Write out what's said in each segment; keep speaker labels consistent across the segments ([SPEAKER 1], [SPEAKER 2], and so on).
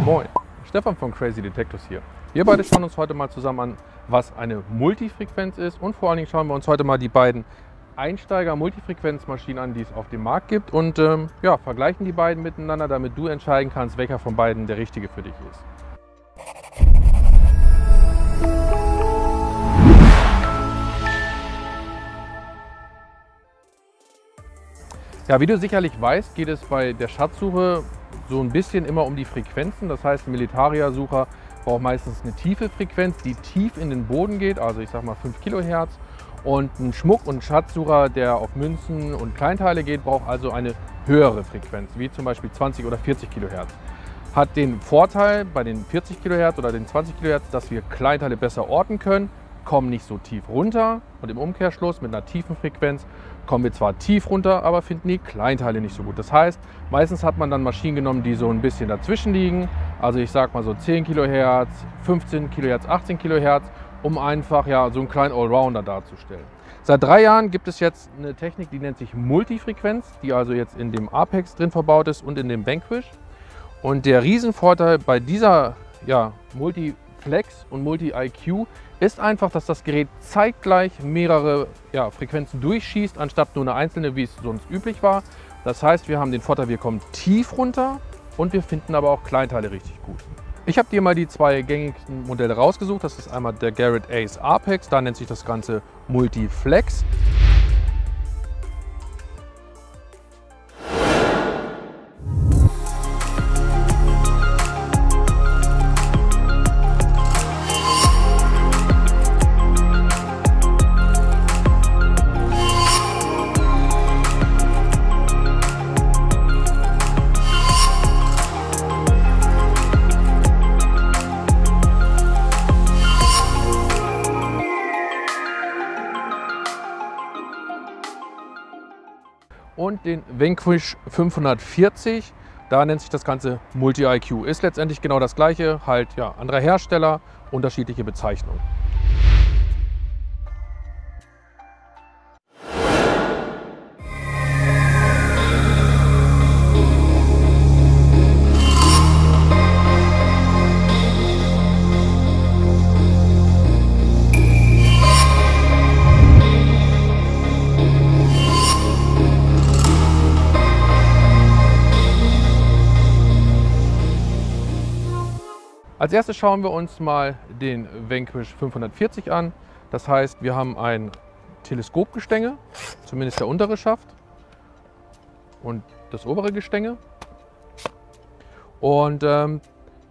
[SPEAKER 1] Moin, Stefan von Crazy Detectors hier. Wir beide schauen uns heute mal zusammen an, was eine Multifrequenz ist und vor allen Dingen schauen wir uns heute mal die beiden Einsteiger-Multifrequenzmaschinen an, die es auf dem Markt gibt und ähm, ja, vergleichen die beiden miteinander, damit du entscheiden kannst, welcher von beiden der richtige für dich ist. Ja, wie du sicherlich weißt, geht es bei der Schatzsuche so ein bisschen immer um die Frequenzen. Das heißt, ein Militaria-Sucher braucht meistens eine tiefe Frequenz, die tief in den Boden geht, also ich sag mal 5 Kilohertz. Und ein Schmuck- und Schatzsucher, der auf Münzen und Kleinteile geht, braucht also eine höhere Frequenz, wie zum Beispiel 20 oder 40 Kilohertz. Hat den Vorteil bei den 40 Kilohertz oder den 20 Kilohertz, dass wir Kleinteile besser orten können, kommen nicht so tief runter und im Umkehrschluss mit einer tiefen Frequenz kommen wir zwar tief runter, aber finden die Kleinteile nicht so gut. Das heißt, meistens hat man dann Maschinen genommen, die so ein bisschen dazwischen liegen. Also ich sag mal so 10 Kilohertz, 15 Kilohertz, 18 Kilohertz, um einfach ja so einen kleinen Allrounder darzustellen. Seit drei Jahren gibt es jetzt eine Technik, die nennt sich Multifrequenz, die also jetzt in dem Apex drin verbaut ist und in dem Vanquish. Und der Riesenvorteil bei dieser ja, Multiflex und Multi-IQ ist einfach, dass das Gerät zeitgleich mehrere ja, Frequenzen durchschießt, anstatt nur eine einzelne, wie es sonst üblich war. Das heißt, wir haben den Vorteil, wir kommen tief runter und wir finden aber auch Kleinteile richtig gut. Ich habe dir mal die zwei gängigsten Modelle rausgesucht. Das ist einmal der Garrett Ace Apex, da nennt sich das Ganze Multiflex. Den Vanquish 540. Da nennt sich das Ganze Multi-IQ. Ist letztendlich genau das gleiche, halt ja, anderer Hersteller, unterschiedliche Bezeichnungen. Als erstes schauen wir uns mal den Vanquish 540 an. Das heißt, wir haben ein Teleskopgestänge, zumindest der untere Schaft und das obere Gestänge. Und ähm,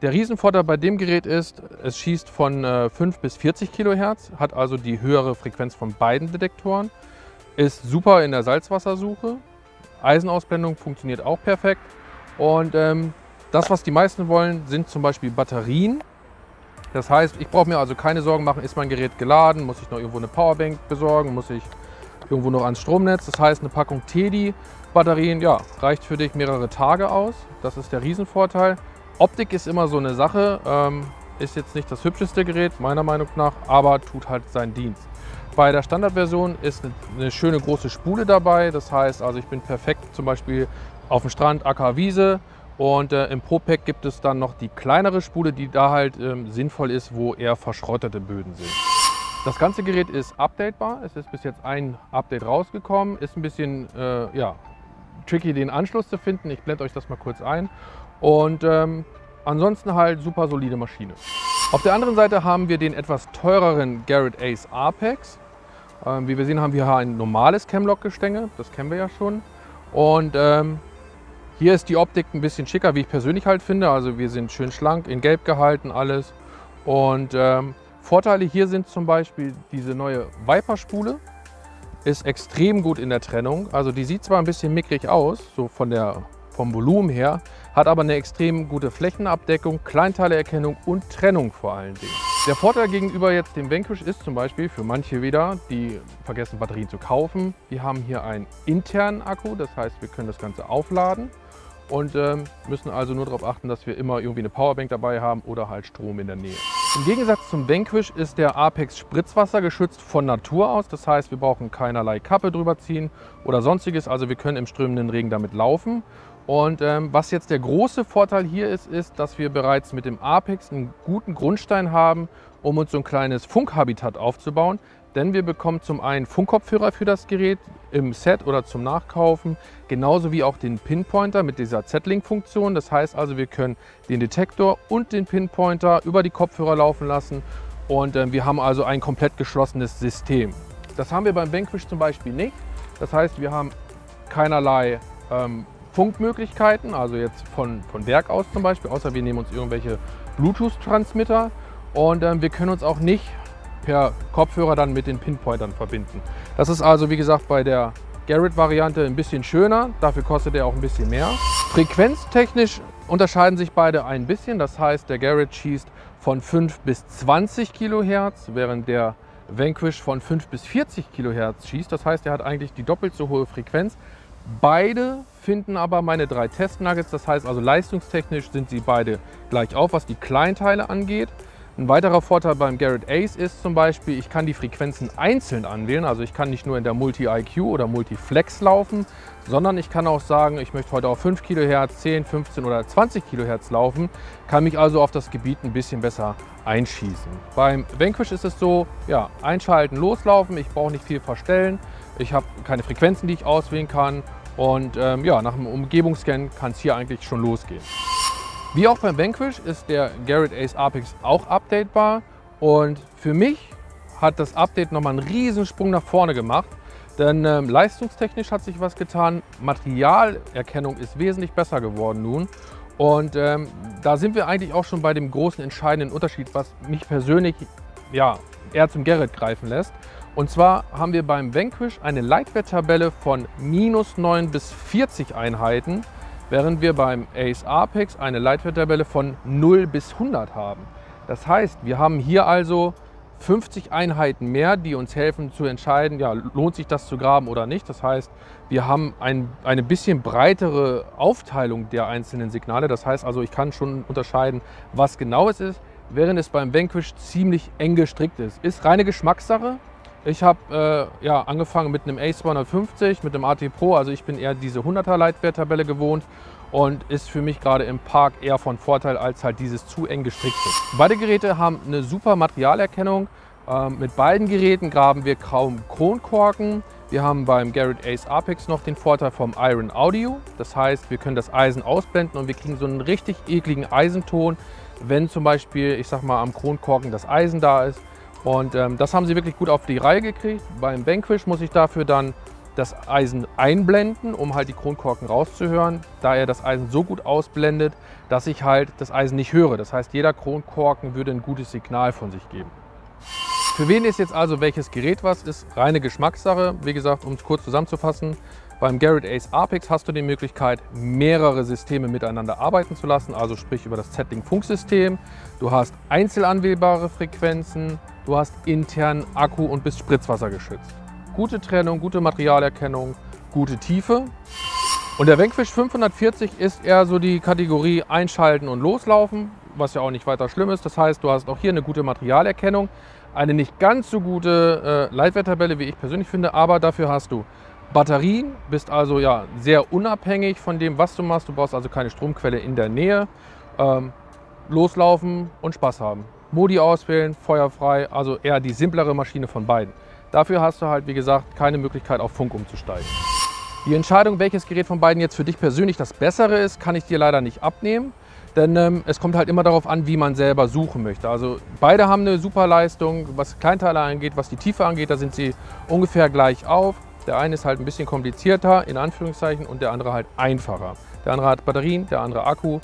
[SPEAKER 1] der Riesenvorteil bei dem Gerät ist, es schießt von äh, 5 bis 40 Kilohertz, hat also die höhere Frequenz von beiden Detektoren, ist super in der Salzwassersuche, Eisenausblendung funktioniert auch perfekt und ähm, das, was die meisten wollen, sind zum Beispiel Batterien. Das heißt, ich brauche mir also keine Sorgen machen, ist mein Gerät geladen, muss ich noch irgendwo eine Powerbank besorgen, muss ich irgendwo noch ans Stromnetz. Das heißt, eine Packung Teddy-Batterien, ja, reicht für dich mehrere Tage aus. Das ist der Riesenvorteil. Optik ist immer so eine Sache, ähm, ist jetzt nicht das hübscheste Gerät, meiner Meinung nach, aber tut halt seinen Dienst. Bei der Standardversion ist eine, eine schöne große Spule dabei. Das heißt, also ich bin perfekt zum Beispiel auf dem Strand, Acker, Wiese, und äh, im Pro-Pack gibt es dann noch die kleinere Spule, die da halt ähm, sinnvoll ist, wo eher verschrottete Böden sind. Das ganze Gerät ist updatebar. Es ist bis jetzt ein Update rausgekommen. Ist ein bisschen äh, ja, tricky, den Anschluss zu finden. Ich blende euch das mal kurz ein. Und ähm, ansonsten halt super solide Maschine. Auf der anderen Seite haben wir den etwas teureren Garrett Ace Apex. Ähm, wie wir sehen, haben wir hier ein normales Camlock-Gestänge. Das kennen wir ja schon. Und ähm, hier ist die Optik ein bisschen schicker, wie ich persönlich halt finde. Also wir sind schön schlank, in gelb gehalten alles. Und ähm, Vorteile hier sind zum Beispiel diese neue Viper-Spule. Ist extrem gut in der Trennung. Also die sieht zwar ein bisschen mickrig aus, so von der, vom Volumen her, hat aber eine extrem gute Flächenabdeckung, Kleinteileerkennung und Trennung vor allen Dingen. Der Vorteil gegenüber jetzt dem Vanquish ist zum Beispiel für manche wieder, die vergessen Batterien zu kaufen, wir haben hier einen internen Akku, das heißt wir können das Ganze aufladen und ähm, müssen also nur darauf achten, dass wir immer irgendwie eine Powerbank dabei haben oder halt Strom in der Nähe. Im Gegensatz zum Vanquish ist der Apex Spritzwasser geschützt von Natur aus. Das heißt, wir brauchen keinerlei Kappe drüber ziehen oder sonstiges. Also wir können im strömenden Regen damit laufen. Und ähm, was jetzt der große Vorteil hier ist, ist, dass wir bereits mit dem Apex einen guten Grundstein haben, um uns so ein kleines Funkhabitat aufzubauen. Denn wir bekommen zum einen Funkkopfhörer für das Gerät im Set oder zum Nachkaufen, genauso wie auch den Pinpointer mit dieser Z-Link-Funktion. Das heißt also, wir können den Detektor und den Pinpointer über die Kopfhörer laufen lassen und äh, wir haben also ein komplett geschlossenes System. Das haben wir beim Vanquish zum Beispiel nicht. Das heißt, wir haben keinerlei ähm, Funkmöglichkeiten, also jetzt von, von Werk aus zum Beispiel, außer wir nehmen uns irgendwelche Bluetooth-Transmitter und ähm, wir können uns auch nicht per Kopfhörer dann mit den Pinpointern verbinden. Das ist also wie gesagt bei der Garrett-Variante ein bisschen schöner, dafür kostet er auch ein bisschen mehr. Frequenztechnisch unterscheiden sich beide ein bisschen, das heißt der Garrett schießt von 5 bis 20 Kilohertz, während der Vanquish von 5 bis 40 Kilohertz schießt. Das heißt, er hat eigentlich die doppelt so hohe Frequenz. Beide finden aber meine drei Testnuggets, das heißt also leistungstechnisch sind sie beide gleich auf, was die Kleinteile angeht. Ein weiterer Vorteil beim Garrett Ace ist zum Beispiel, ich kann die Frequenzen einzeln anwählen. Also ich kann nicht nur in der Multi-IQ oder Multi-Flex laufen, sondern ich kann auch sagen, ich möchte heute auf 5 kHz, 10, 15 oder 20 kHz laufen, kann mich also auf das Gebiet ein bisschen besser einschießen. Beim Vanquish ist es so, ja, einschalten, loslaufen, ich brauche nicht viel verstellen, ich habe keine Frequenzen, die ich auswählen kann. Und ähm, ja, nach dem Umgebungsscan kann es hier eigentlich schon losgehen. Wie auch beim Vanquish ist der Garrett Ace Apex auch updatebar. Und für mich hat das Update nochmal einen Riesensprung nach vorne gemacht, denn ähm, leistungstechnisch hat sich was getan, Materialerkennung ist wesentlich besser geworden nun. Und ähm, da sind wir eigentlich auch schon bei dem großen entscheidenden Unterschied, was mich persönlich ja, eher zum Garrett greifen lässt. Und zwar haben wir beim Vanquish eine Leitwerttabelle von minus 9 bis 40 Einheiten während wir beim Ace Apex eine Leitwerttabelle von 0 bis 100 haben. Das heißt, wir haben hier also 50 Einheiten mehr, die uns helfen zu entscheiden, ja, lohnt sich das zu graben oder nicht. Das heißt, wir haben ein, eine bisschen breitere Aufteilung der einzelnen Signale. Das heißt also, ich kann schon unterscheiden, was genau es ist, während es beim Vanquish ziemlich eng gestrickt ist. Ist reine Geschmackssache. Ich habe äh, ja, angefangen mit einem A250, mit einem AT Pro, also ich bin eher diese 100er Leitwerttabelle gewohnt und ist für mich gerade im Park eher von Vorteil als halt dieses zu eng gestrickte. Beide Geräte haben eine super Materialerkennung. Ähm, mit beiden Geräten graben wir kaum Kronkorken. Wir haben beim Garrett Ace Apex noch den Vorteil vom Iron Audio. Das heißt, wir können das Eisen ausblenden und wir kriegen so einen richtig ekligen Eisenton, wenn zum Beispiel, ich sag mal, am Kronkorken das Eisen da ist. Und ähm, das haben sie wirklich gut auf die Reihe gekriegt. Beim Vanquish muss ich dafür dann das Eisen einblenden, um halt die Kronkorken rauszuhören, da er das Eisen so gut ausblendet, dass ich halt das Eisen nicht höre. Das heißt, jeder Kronkorken würde ein gutes Signal von sich geben. Für wen ist jetzt also welches Gerät was, ist reine Geschmackssache. Wie gesagt, um es kurz zusammenzufassen, beim Garrett Ace Apex hast du die Möglichkeit, mehrere Systeme miteinander arbeiten zu lassen, also sprich über das Z-Link-Funksystem. Du hast einzelanwählbare Frequenzen, Du hast intern Akku und bist spritzwassergeschützt. Gute Trennung, gute Materialerkennung, gute Tiefe. Und der Vanquish 540 ist eher so die Kategorie Einschalten und Loslaufen, was ja auch nicht weiter schlimm ist. Das heißt, du hast auch hier eine gute Materialerkennung, eine nicht ganz so gute äh, Leitwerttabelle, wie ich persönlich finde, aber dafür hast du Batterien, bist also ja sehr unabhängig von dem, was du machst. Du brauchst also keine Stromquelle in der Nähe. Ähm, loslaufen und Spaß haben. Modi auswählen, feuerfrei, also eher die simplere Maschine von beiden. Dafür hast du halt, wie gesagt, keine Möglichkeit auf Funk umzusteigen. Die Entscheidung, welches Gerät von beiden jetzt für dich persönlich das bessere ist, kann ich dir leider nicht abnehmen. Denn ähm, es kommt halt immer darauf an, wie man selber suchen möchte. Also beide haben eine super Leistung, was Kleinteile angeht, was die Tiefe angeht, da sind sie ungefähr gleich auf. Der eine ist halt ein bisschen komplizierter, in Anführungszeichen, und der andere halt einfacher. Der andere hat Batterien, der andere Akku.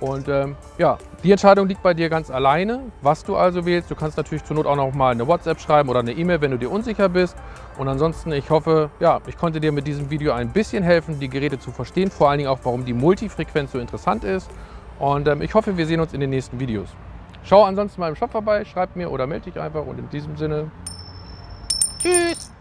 [SPEAKER 1] Und ähm, ja, die Entscheidung liegt bei dir ganz alleine, was du also wählst. Du kannst natürlich zur Not auch noch mal eine WhatsApp schreiben oder eine E-Mail, wenn du dir unsicher bist. Und ansonsten, ich hoffe, ja, ich konnte dir mit diesem Video ein bisschen helfen, die Geräte zu verstehen. Vor allen Dingen auch, warum die Multifrequenz so interessant ist. Und ähm, ich hoffe, wir sehen uns in den nächsten Videos. Schau ansonsten mal im Shop vorbei, schreib mir oder melde dich einfach. Und in diesem Sinne, tschüss!